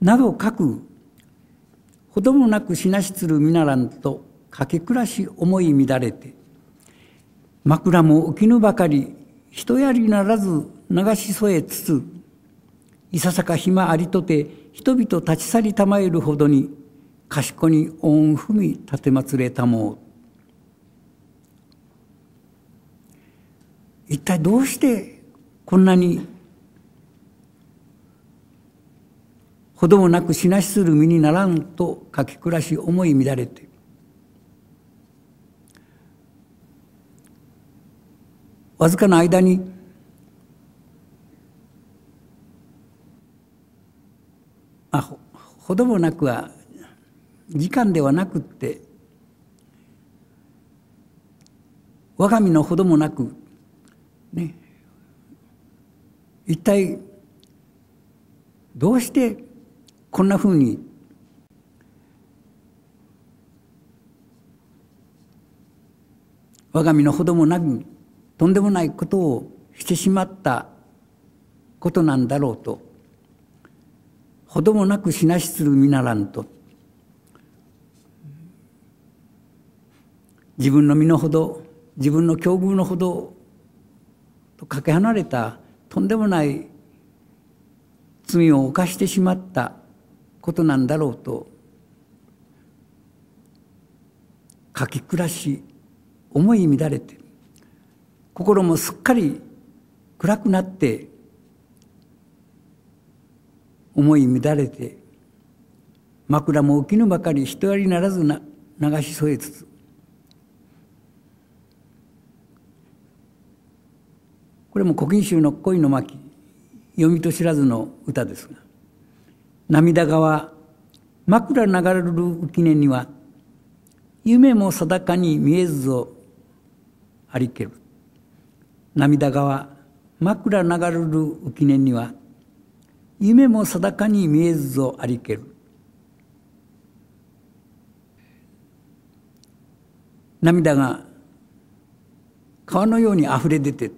など書くほどもなくしなしつるみならんとかけ暮らし思い乱れて枕も起きぬばかり人やりならず流し添えつついささか暇ありとて人々立ち去りたまえるほどに賢に恩踏み立てまつれたもう。一体どうしてこんなにほどもなくしなしする身にならんと書き暮らし思い乱れて。わずかな間にあほほどもなくは時間ではなくって我が身のほどもなくね一体どうしてこんなふうに我が身のほどもなくとんでもないことをしてしまったことなんだろうと。ほどもなくしなしする見ならんと。自分の身のほど自分の境遇のほどとかけ離れたとんでもない罪を犯してしまったことなんだろうと書き暮らし思い乱れて心もすっかり暗くなって思い乱れて枕も起きぬばかり人やりならずな流し添えつつこれも古今集の恋の巻読みと知らずの歌ですが涙川枕流れる浮念には夢も定かに見えずぞありける。涙川枕流れる浮念には夢も定かに見えずぞありける。涙が川のように溢れ出て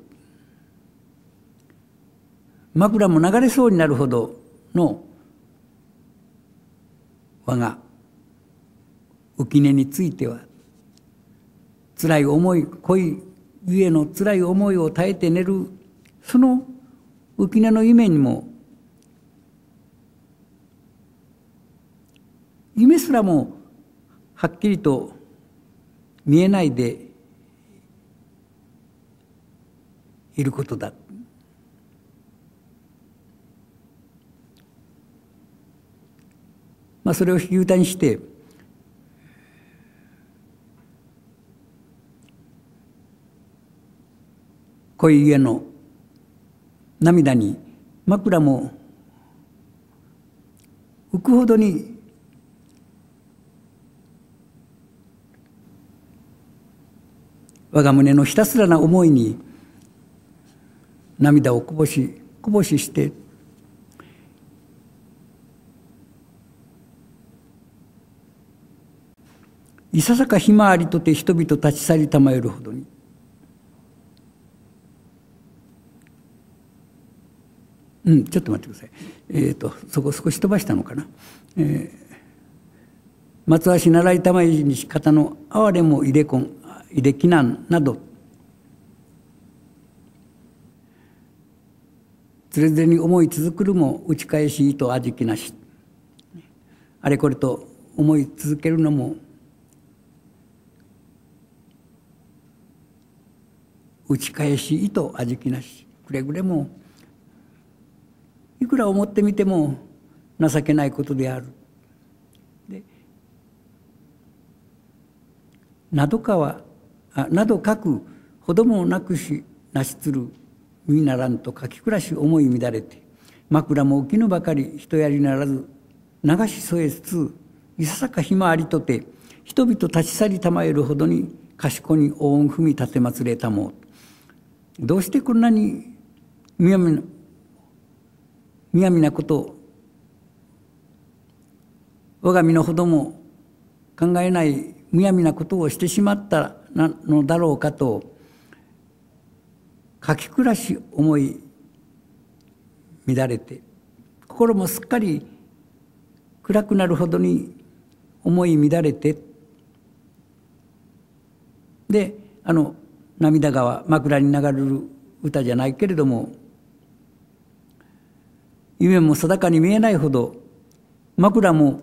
枕も流れそうになるほどの我が浮根については辛い思い恋ゆえの辛い思いを耐えて寝るその浮根の夢にも夢すらもはっきりと見えないでいることだ。まあ、それを引き歌にして恋家の涙に枕も浮くほどに我が胸のひたすらな思いに涙をこぼしこぼししていささか暇ありとて人々立ち去りたまえるほどに。うんちょっと待ってください。えっ、ー、とそこ少し飛ばしたのかな、えー、松橋習い玉いにし方の哀れも入れこん入れきなんなど。つれづれに思い続くるも打ち返しと味気なし。あれこれと思い続けるのも打ち返し意図味気なしくれぐれもいくら思ってみても情けないことである。でなどかはあなど書くほどもなくしなしつる身ならんと書き暮らし思い乱れて枕も起きぬばかり人やりならず流し添えつついささか暇ありとて人々立ち去りたまえるほどに賢に大音踏み立てまつれたもうどうしてこんなにむやみなむやみなことを我が身のほども考えないむやみなことをしてしまったのだろうかと書き暮らし思い乱れて心もすっかり暗くなるほどに思い乱れてであの涙川枕に流れる歌じゃないけれども夢も定かに見えないほど枕も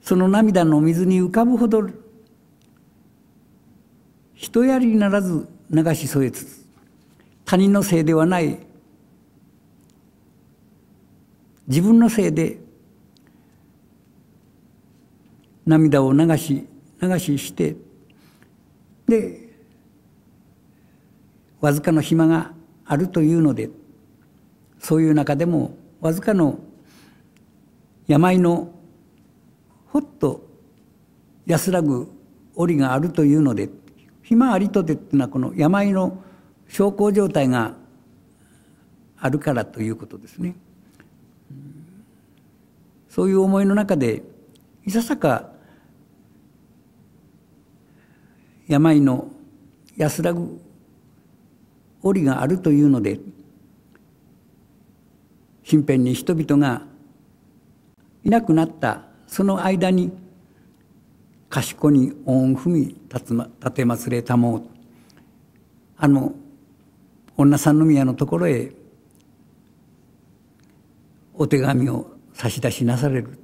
その涙の水に浮かぶほど人やりにならず流し添えつつ他人のせいではない自分のせいで涙を流し流ししてでわずかの暇があるというのでそういう中でもわずかの病のほっと安らぐ折があるというので暇ありとでっていうのはこの病の小康状態があるからということですね。そういう思いの中でいささか病の安らぐ折があるというので身辺に人々がいなくなったその間に賢に恩踏み立てますれたもうあの女三宮のところへお手紙を差し出しなされる。